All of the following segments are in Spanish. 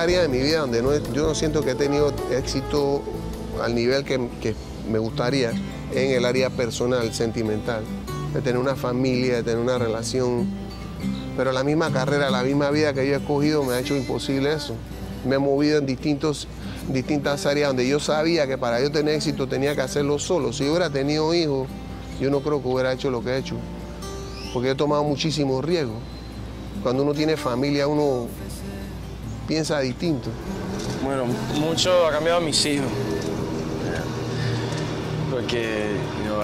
área de mi vida donde no, yo no siento que he tenido éxito al nivel que, me gustaría en el área personal, sentimental, de tener una familia, de tener una relación. Pero la misma carrera, la misma vida que yo he escogido me ha hecho imposible eso. Me he movido en distintos, distintas áreas donde yo sabía que para yo tener éxito tenía que hacerlo solo. Si hubiera tenido hijos, yo no creo que hubiera hecho lo que he hecho. Porque he tomado muchísimos riesgos. Cuando uno tiene familia, uno piensa distinto. Bueno, mucho ha cambiado mis hijos. Porque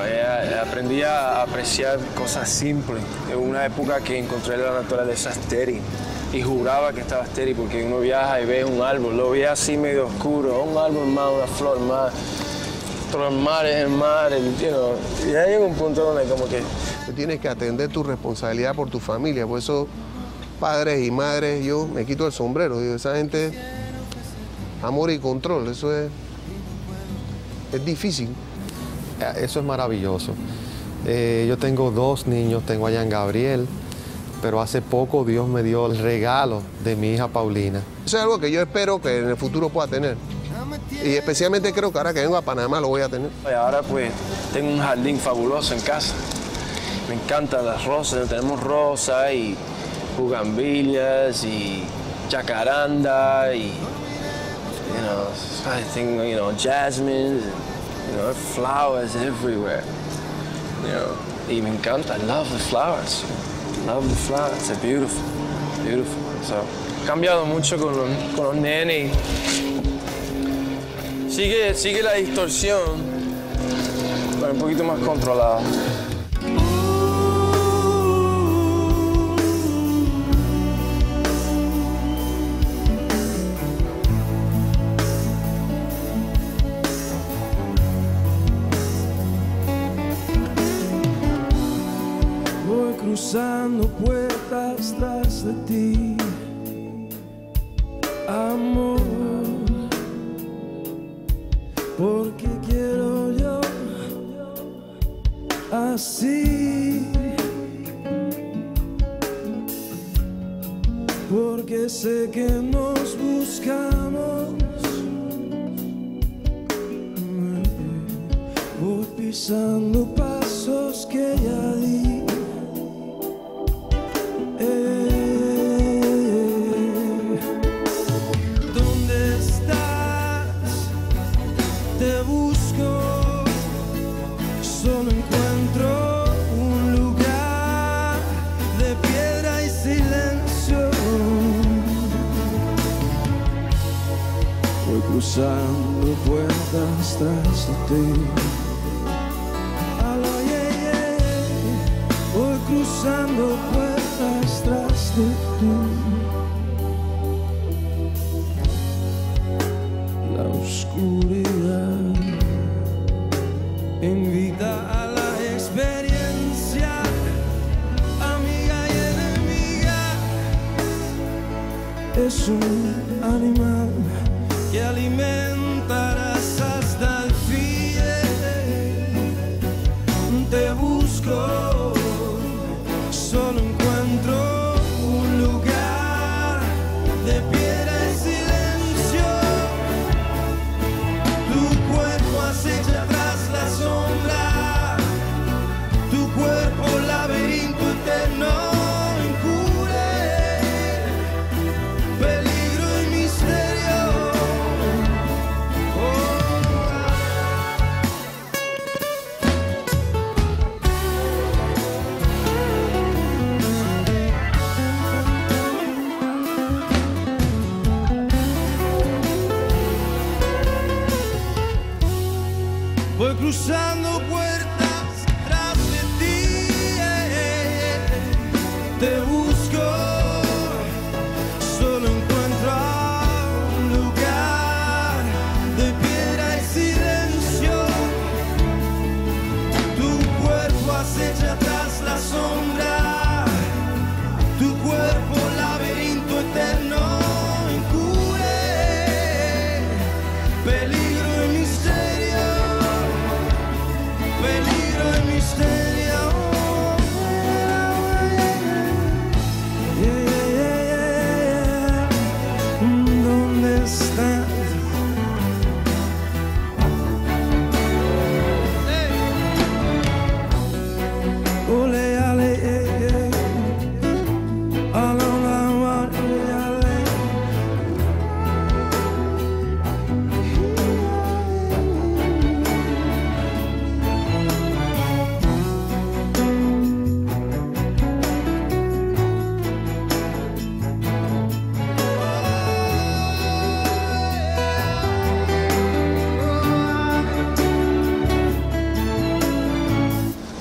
he- aprendí a apreciar cosas simples. En una época que encontré la naturaleza estéril y juraba que estaba estéril porque uno viaja y ve un árbol, lo ve así medio oscuro, un árbol más, una flor más, otro el mar es el mar, el, you know, y ahí llega un punto donde como que tienes que atender tu responsabilidad por tu familia. Por eso, padres y madres, yo me quito el sombrero. Digo, esa gente, amor y control, eso es, es difícil. Eh, Eso es maravilloso. Eh, yo tengo dos niños, tengo a Jan Gabriel, pero hace poco Dios me dio el regalo de mi hija Paulina. Eso es algo que yo espero que en el futuro pueda tener. Y especialmente creo que ahora que vengo a Panamá lo voy a tener. Y ahora pues tengo un jardín fabuloso en casa. Me encantan las rosas, tenemos rosas y bugambillas y jacaranda y you know, I think, you know, jasmine, you know, flowers everywhere. You know, y me encanta, I love the flowers. Love the flowers, they're beautiful, beautiful. So, he cambiado mucho con los, con los nenes. Sigue, sigue la distorsión, pero un poquito más controlado. Cruzando puertas tras de ti, amor, porque quiero yo así, porque sé que nos buscamos. Voy pisando pasos que ya di. Cruzando puertas tras de ti. Aló, yeah, yeah. Voy cruzando puertas tras de ti. La oscuridad invita a la experiencia, amiga y enemiga. Es un animal que alimentarás hasta el fin. Te busco, solo encuentro un lugar de piedra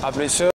à blessure.